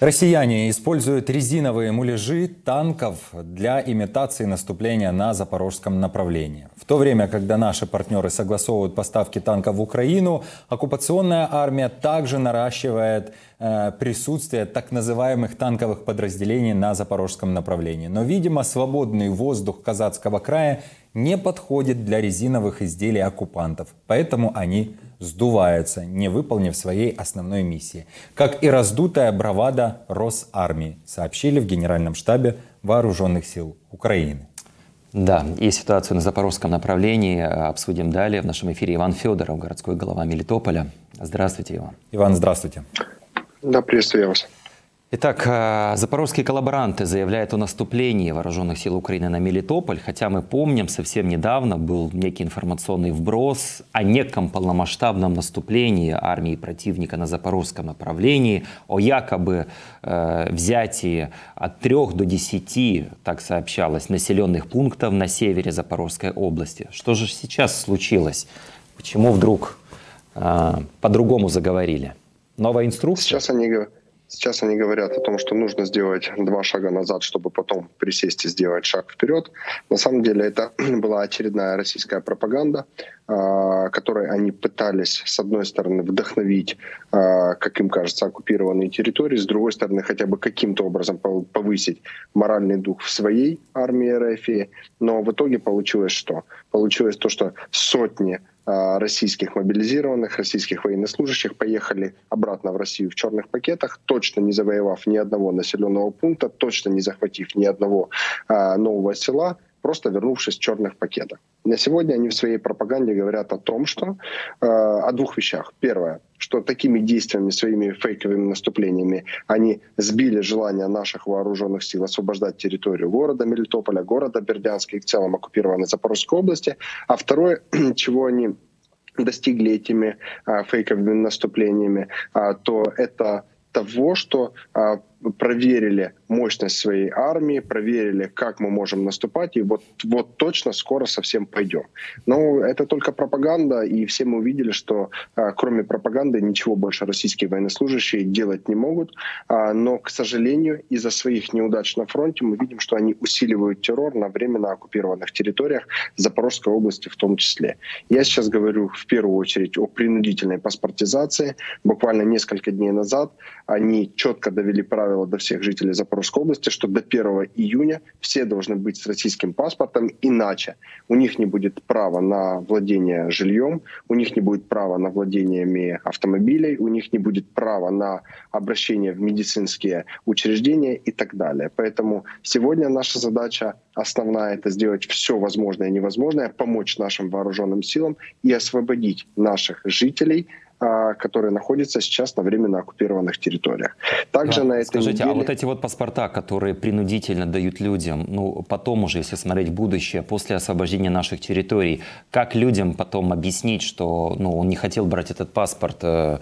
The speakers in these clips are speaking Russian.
Россияне используют резиновые муляжи танков для имитации наступления на запорожском направлении. В то время, когда наши партнеры согласовывают поставки танков в Украину, оккупационная армия также наращивает присутствие так называемых танковых подразделений на запорожском направлении. Но, видимо, свободный воздух Казацкого края не подходит для резиновых изделий оккупантов, поэтому они сдуваются, не выполнив своей основной миссии. Как и раздутая бравада Росармии, сообщили в Генеральном штабе Вооруженных сил Украины. Да, и ситуацию на запорожском направлении обсудим далее. В нашем эфире Иван Федоров, городской голова Мелитополя. Здравствуйте, Иван. Иван, здравствуйте. Да, приветствую вас. Итак, э, запорожские коллаборанты заявляют о наступлении вооруженных сил Украины на Мелитополь, хотя мы помним, совсем недавно был некий информационный вброс о неком полномасштабном наступлении армии противника на запорожском направлении, о якобы э, взятии от 3 до 10, так сообщалось, населенных пунктов на севере Запорожской области. Что же сейчас случилось? Почему вдруг э, по-другому заговорили? Новая инструкция? Сейчас они Сейчас они говорят о том, что нужно сделать два шага назад, чтобы потом присесть и сделать шаг вперед. На самом деле это была очередная российская пропаганда, а, которой они пытались, с одной стороны, вдохновить, а, как им кажется, оккупированные территории, с другой стороны, хотя бы каким-то образом повысить моральный дух в своей армии РФ. Но в итоге получилось что? Получилось то, что сотни российских мобилизированных, российских военнослужащих поехали обратно в Россию в черных пакетах, точно не завоевав ни одного населенного пункта, точно не захватив ни одного а, нового села, просто вернувшись в черных пакетах. На сегодня они в своей пропаганде говорят о том, что э, о двух вещах. Первое, что такими действиями, своими фейковыми наступлениями они сбили желание наших вооруженных сил освобождать территорию города Мелитополя, города Бердянска и в целом оккупированной Запорожской области. А второе, чего они достигли этими а, фейковыми наступлениями, а, то это того, что а, проверили мощность своей армии, проверили, как мы можем наступать, и вот, вот точно скоро совсем пойдем. Но это только пропаганда, и все мы увидели, что а, кроме пропаганды ничего больше российские военнослужащие делать не могут. А, но, к сожалению, из-за своих неудач на фронте мы видим, что они усиливают террор на временно оккупированных территориях Запорожской области в том числе. Я сейчас говорю в первую очередь о принудительной паспортизации. Буквально несколько дней назад они четко довели правила правило до всех жителей Запорожской области, что до 1 июня все должны быть с российским паспортом, иначе у них не будет права на владение жильем, у них не будет права на владение автомобилей, у них не будет права на обращение в медицинские учреждения и так далее. Поэтому сегодня наша задача основная — это сделать все возможное и невозможное, помочь нашим вооруженным силам и освободить наших жителей которые находятся сейчас на временно оккупированных территориях. Также да, на этой скажите, а неделе... а вот эти вот паспорта, которые принудительно дают людям, ну потом уже, если смотреть в будущее, после освобождения наших территорий, как людям потом объяснить, что ну, он не хотел брать этот паспорт, э,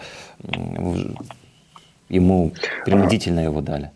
ему принудительно его дали?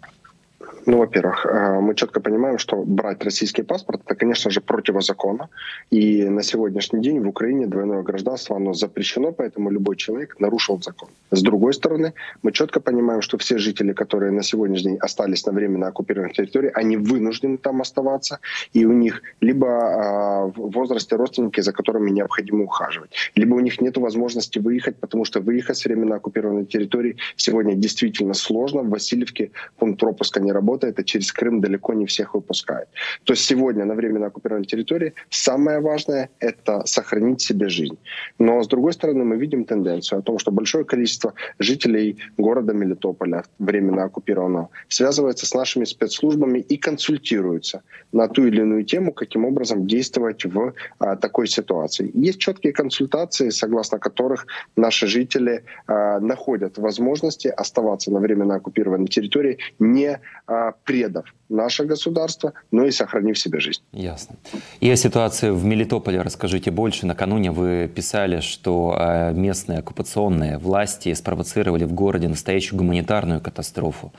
Ну, во-первых, э, мы четко понимаем, что брать российский паспорт, это, конечно же, противозаконно. И на сегодняшний день в Украине двойное гражданство, оно запрещено, поэтому любой человек нарушил закон. С другой стороны, мы четко понимаем, что все жители, которые на сегодняшний день остались на временно оккупированных территориях, они вынуждены там оставаться, и у них либо э, в возрасте родственники, за которыми необходимо ухаживать, либо у них нет возможности выехать, потому что выехать с временно оккупированной территории сегодня действительно сложно. В Васильевке пункт пропуска не работает, работает, а через Крым далеко не всех выпускают. То есть сегодня на временно оккупированной территории самое важное — это сохранить себе жизнь. Но с другой стороны мы видим тенденцию о том, что большое количество жителей города Мелитополя, временно оккупированного, связывается с нашими спецслужбами и консультируются на ту или иную тему, каким образом действовать в а, такой ситуации. Есть четкие консультации, согласно которых наши жители а, находят возможности оставаться на временно оккупированной территории, не а, предав наше государство, но и сохранив себе жизнь. Ясно. И о ситуации в Мелитополе расскажите больше. Накануне вы писали, что э, местные оккупационные власти спровоцировали в городе настоящую гуманитарную катастрофу.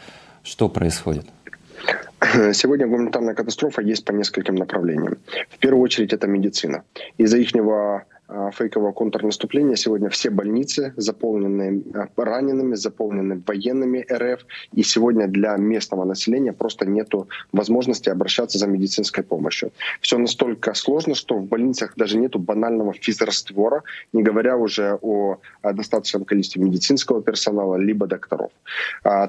Что происходит? Сегодня гуманитарная катастрофа есть по нескольким направлениям. В первую очередь это медицина. Из-за их а, фейкового контрнаступления сегодня все больницы заполнены а, ранеными, заполнены военными РФ. И сегодня для местного населения просто нет возможности обращаться за медицинской помощью. Все настолько сложно, что в больницах даже нет банального физраствора, не говоря уже о достаточном количестве медицинского персонала либо докторов.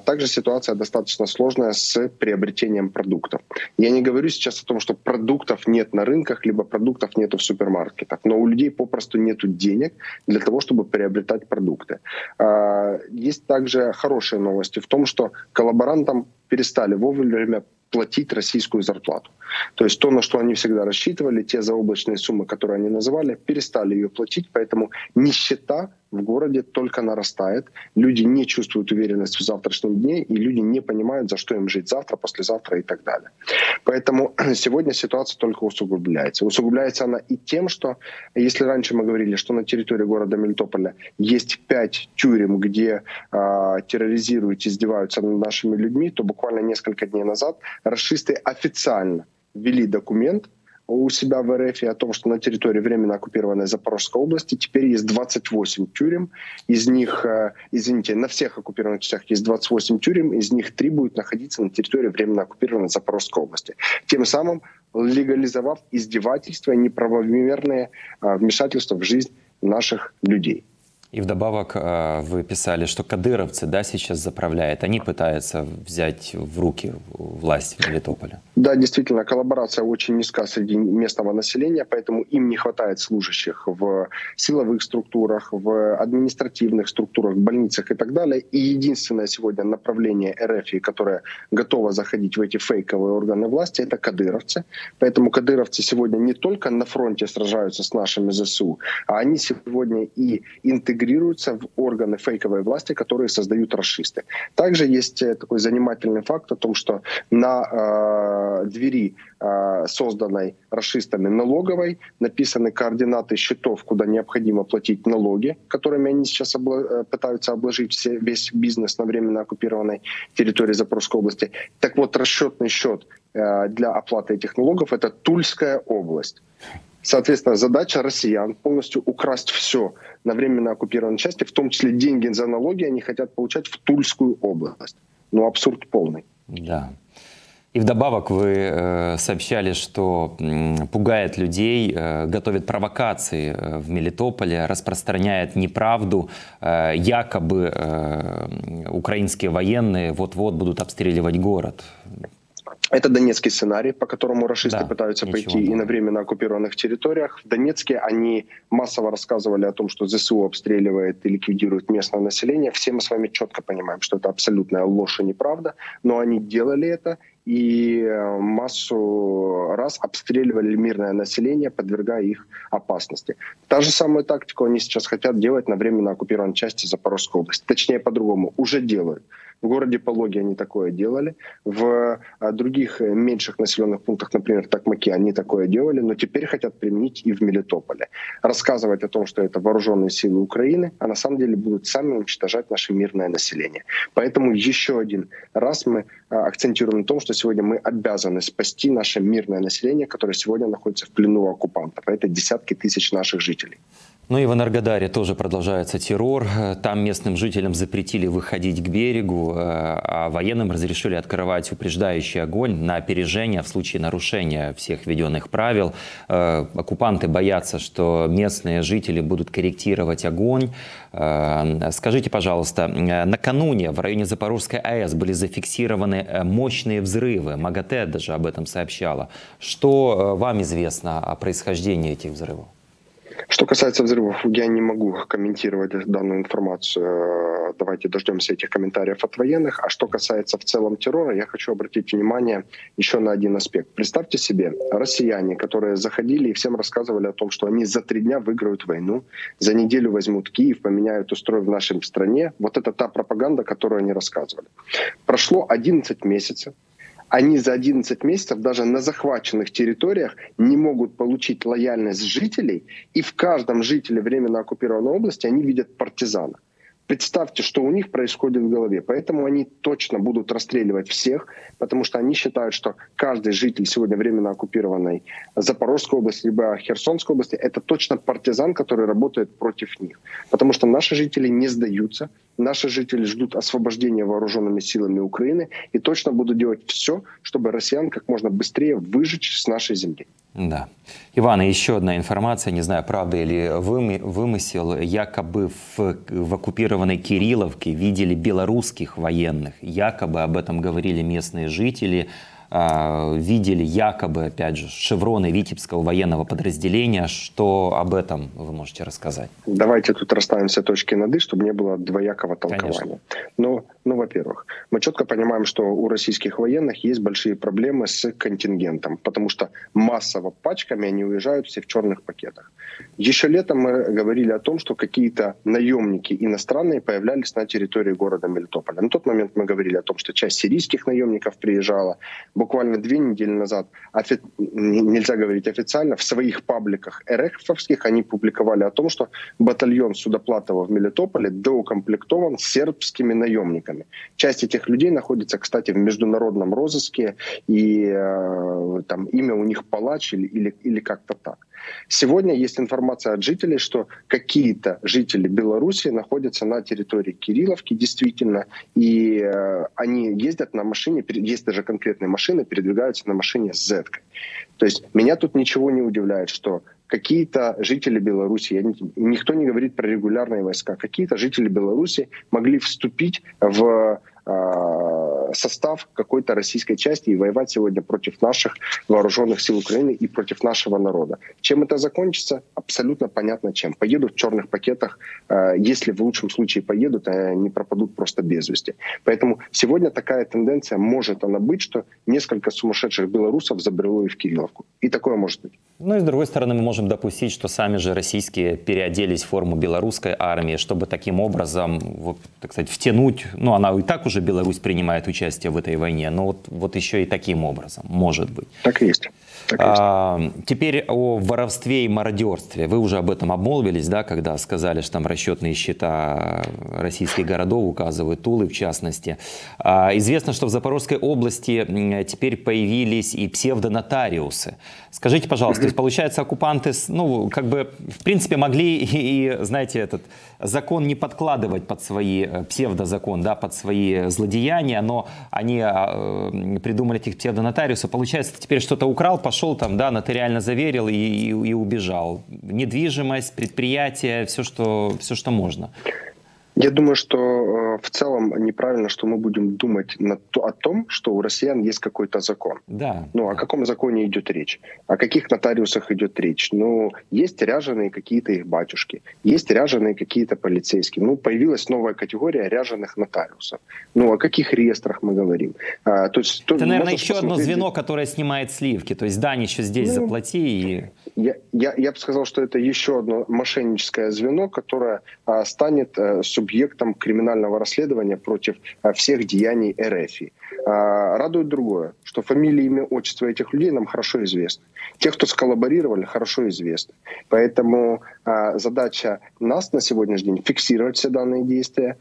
Также ситуация достаточно сложная с приобретением продуктов. Я не говорю сейчас о том, что продуктов нет на рынках, либо продуктов нет в супермаркетах, но у людей попросту нет денег для того, чтобы приобретать продукты. А, есть также хорошие новости в том, что коллаборантам перестали вовремя платить российскую зарплату. То есть то, на что они всегда рассчитывали, те заоблачные суммы, которые они называли, перестали ее платить, поэтому нищета в городе только нарастает. Люди не чувствуют уверенность в завтрашнем дне, и люди не понимают, за что им жить завтра, послезавтра и так далее. Поэтому сегодня ситуация только усугубляется. Усугубляется она и тем, что если раньше мы говорили, что на территории города Мелитополя есть пять тюрем, где э, терроризируют, издеваются над нашими людьми, то буквально несколько дней назад расисты официально ввели документ, у себя в РФ о том, что на территории временно оккупированной Запорожской области теперь есть 28 тюрем. Из них, э, извините, на всех оккупированных частях есть 28 тюрем, из них три будут находиться на территории временно оккупированной Запорожской области. Тем самым легализовав издевательства и неправомерные э, вмешательства в жизнь наших людей. И вдобавок э, вы писали, что кадыровцы да, сейчас заправляют, они пытаются взять в руки власть в Мелитополе. Да, действительно, коллаборация очень низка среди местного населения, поэтому им не хватает служащих в силовых структурах, в административных структурах, больницах и так далее. И единственное сегодня направление РФ, которое готово заходить в эти фейковые органы власти, это кадыровцы. Поэтому кадыровцы сегодня не только на фронте сражаются с нашими ЗСУ, а они сегодня и интегрируются интегрируются в органы фейковой власти, которые создают расисты. Также есть э, такой занимательный факт о том, что на э, двери э, созданной расистами налоговой написаны координаты счетов, куда необходимо платить налоги, которыми они сейчас обла- э, пытаются обложить все, весь бизнес на временно оккупированной территории Запорожской области. Так вот, расчетный счет э, для оплаты этих налогов — это Тульская область. Соответственно, задача россиян полностью украсть все на временно оккупированной части, в том числе деньги за налоги, они хотят получать в Тульскую область. Ну, абсурд полный. Да. И вдобавок вы э, сообщали, что пугает людей, э, готовит провокации э, в Мелитополе, распространяет неправду. Якобы украинские военные вот-вот будут обстреливать город. Это донецкий сценарий, по которому расисты да, пытаются пойти и на временно оккупированных территориях. В Донецке они массово рассказывали о том, что ЗСУ обстреливает и ликвидирует местное население. Все мы с вами четко понимаем, что это абсолютная ложь и неправда, но они делали это и э, массу раз обстреливали мирное население, подвергая их опасности. Та же самую тактику они сейчас хотят делать на временно оккупированной части Запорожской области. Точнее, по-другому, уже делают. В городе Пологе они такое делали. В а, других э, меньших населенных пунктах, например, Такмаки, они такое делали, но теперь хотят применить и в Мелитополе. Рассказывать о том, что это вооруженные силы Украины, а на самом деле будут сами уничтожать наше мирное население. Поэтому еще один раз мы а, акцентируем на том, что сегодня мы обязаны спасти наше мирное население, которое сегодня находится в плену оккупантов. Это десятки тысяч наших жителей. Ну и в Энергодаре тоже продолжается террор. Там местным жителям запретили выходить к берегу, э, а военным разрешили открывать упреждающий огонь на опережение в случае нарушения всех введенных правил. Э, оккупанты боятся, что местные жители будут корректировать огонь. Э, скажите, пожалуйста, накануне в районе Запорожской АЭС были зафиксированы мощные взрывы. МАГАТЭ даже об этом сообщала. Что вам известно о происхождении этих взрывов? Что касается взрывов, я не могу комментировать данную информацию. Давайте дождемся этих комментариев от военных. А что касается в целом террора, я хочу обратить внимание еще на один аспект. Представьте себе, россияне, которые заходили и всем рассказывали о том, что они за три дня выиграют войну, за неделю возьмут Киев, поменяют устрой в нашей стране. Вот это та пропаганда, которую они рассказывали. Прошло 11 месяцев, они за 11 месяцев даже на захваченных территориях не могут получить лояльность жителей, и в каждом жителе временно оккупированной области они видят партизана. Представьте, что у них происходит в голове. Поэтому они точно будут расстреливать всех, потому что они считают, что каждый житель сегодня временно оккупированной Запорожской области либо Херсонской области — это точно партизан, который работает против них. Потому что наши жители не сдаются, наши жители ждут освобождения вооруженными силами Украины и точно будут делать все, чтобы россиян как можно быстрее выжечь с нашей земли. Да. Иван, еще одна информация, не знаю, правда или вымысел, якобы в, в оккупированной Кирилловке видели белорусских военных, якобы об этом говорили местные жители, а, видели якобы, опять же, шевроны Витебского военного подразделения. Что об этом вы можете рассказать? Давайте тут расставим все точки над «и», чтобы не было двоякого толкования. Ну, ну, во-первых, мы четко понимаем, что у российских военных есть большие проблемы с контингентом, потому что массово пачками они уезжают все в черных пакетах. Еще летом мы говорили о том, что какие-то наемники иностранные появлялись на территории города Мелитополя. На тот момент мы говорили о том, что часть сирийских наемников приезжала, буквально две недели назад, офи... нельзя говорить официально, в своих пабликах РФовских они публиковали о том, что батальон Судоплатова в Мелитополе доукомплектован сербскими наемниками. Часть этих людей находится, кстати, в международном розыске, и э, там имя у них палач или, или, или как-то так. Сегодня есть информация от жителей, что какие-то жители Беларуси находятся на территории Кирилловки действительно, и э, они ездят на машине, есть даже конкретные машины, передвигаются на машине с Z. То есть меня тут ничего не удивляет, что какие-то жители Беларуси, никто не говорит про регулярные войска, какие-то жители Беларуси могли вступить в Э, состав какой-то российской части и воевать сегодня против наших вооруженных сил Украины и против нашего народа. Чем это закончится? Абсолютно понятно чем. Поедут в черных пакетах, э, если в лучшем случае поедут, они пропадут просто без вести. Поэтому сегодня такая тенденция может она быть, что несколько сумасшедших белорусов забрело и в Кирилловку. И такое может быть. Ну и с другой стороны, мы можем допустить, что сами же российские переоделись в форму белорусской армии, чтобы таким образом, вот, так сказать, втянуть, ну она и так уже Беларусь принимает участие в этой войне, но вот, вот еще и таким образом, может быть. Так и есть. А, теперь о воровстве и мародерстве. Вы уже об этом обмолвились, да, когда сказали, что там расчетные счета российских городов указывают, Тулы в частности. А, известно, что в Запорожской области теперь появились и псевдонотариусы. Скажите, пожалуйста, то есть получается оккупанты, ну, как бы, в принципе, могли и, и знаете, этот закон не подкладывать под свои, э, псевдозакон, да, под свои злодеяния, но они а, э, придумали этих псевдонотариусов. Получается, теперь что-то украл, пошел там, да, нотариально заверил и, и, и убежал. Недвижимость, предприятие, все, что, все, что можно. Я думаю, что э, в целом неправильно, что мы будем думать на то, о том, что у россиян есть какой-то закон. Да. Ну, о каком законе идет речь? О каких нотариусах идет речь? Ну, есть ряженые какие-то их батюшки, есть ряженые какие-то полицейские. Ну, появилась новая категория ряженых нотариусов. Ну, о каких реестрах мы говорим? А, то есть, то, Это, наверное, еще одно звено, которое снимает сливки. То есть, Дань, еще здесь ну, заплати. И... Я, я, я бы сказал, что это еще одно мошенническое звено, которое а, станет а, субъектом криминального расследования против а, всех деяний РФ. А, радует другое, что фамилии, имя, отчество этих людей нам хорошо известны. Тех, кто сколлаборировали, хорошо известны. Поэтому а, задача нас на сегодняшний день фиксировать все данные действия,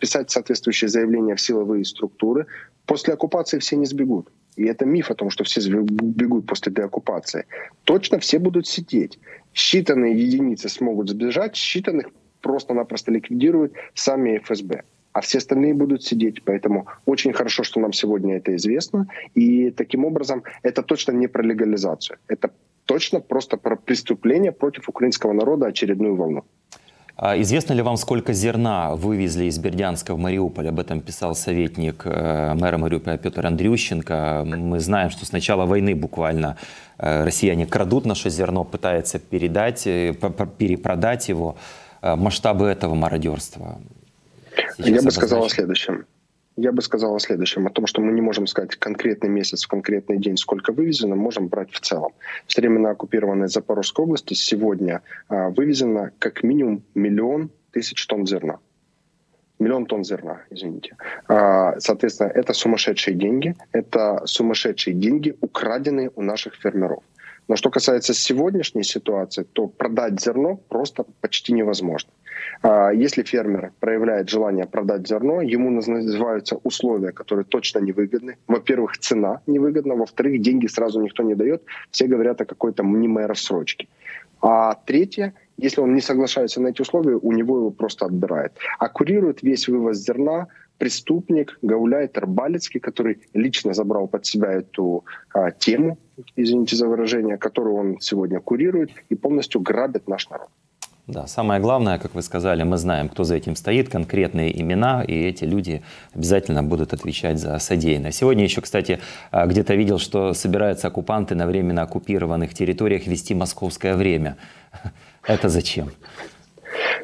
писать соответствующие заявления в силовые структуры. После оккупации все не сбегут. И это миф о том, что все бегут после деоккупации. Точно все будут сидеть. Считанные единицы смогут сбежать, считанных просто-напросто ликвидируют сами ФСБ а все остальные будут сидеть. Поэтому очень хорошо, что нам сегодня это известно. И таким образом это точно не про легализацию. Это точно просто про преступление против украинского народа очередную волну. А известно ли вам, сколько зерна вывезли из Бердянска в Мариуполь? Об этом писал советник э, мэра Мариуполя Петр Андрющенко. Мы знаем, что с начала войны буквально э, россияне крадут наше зерно, пытаются передать, э, перепродать его. Э, масштабы этого мародерства? Я бы сказал о следующем. Я бы сказал о следующем, о том, что мы не можем сказать конкретный месяц, в конкретный день, сколько вывезено, можем брать в целом. С времена оккупированной Запорожской области сегодня а, вывезено как минимум миллион тысяч тонн зерна. Миллион тонн зерна, извините. А, соответственно, это сумасшедшие деньги. Это сумасшедшие деньги, украденные у наших фермеров. Но что касается сегодняшней ситуации, то продать зерно просто почти невозможно. А, если фермер проявляет желание продать зерно, ему называются условия, которые точно невыгодны. Во-первых, цена невыгодна, во-вторых, деньги сразу никто не дает. Все говорят о какой-то мнимой рассрочке. А третье, если он не соглашается на эти условия, у него его просто отбирают. А курирует весь вывоз зерна преступник Гауляйтер Балецкий, который лично забрал под себя эту а, тему, извините за выражение, которую он сегодня курирует и полностью грабит наш народ. Да, самое главное, как вы сказали, мы знаем, кто за этим стоит, конкретные имена, и эти люди обязательно будут отвечать за содеянное. Сегодня еще, кстати, а, где-то видел, что собираются оккупанты на временно оккупированных территориях вести московское время. Это зачем?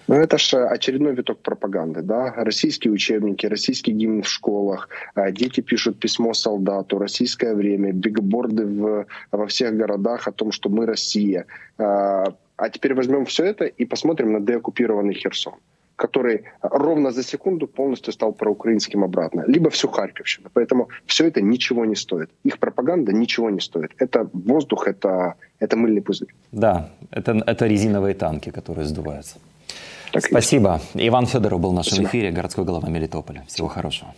Ну, это же очередной виток пропаганды, да. Российские учебники, российский гимн в школах, а, дети пишут письмо солдату, российское время, бигборды в, во всех городах о том, что мы Россия. А, а теперь возьмем все это и посмотрим на деоккупированный Херсон который ровно за секунду полностью стал проукраинским обратно, либо всю Харьковщину. Поэтому все это ничего не стоит. Их пропаганда ничего не стоит. Это воздух, это, это мыльный пузырь. Да, это, это резиновые танки, которые сдуваются. Так Спасибо. Есть. Иван Федоров был в нашем Спасибо. эфире, городской глава Мелитополя. Всего хорошего.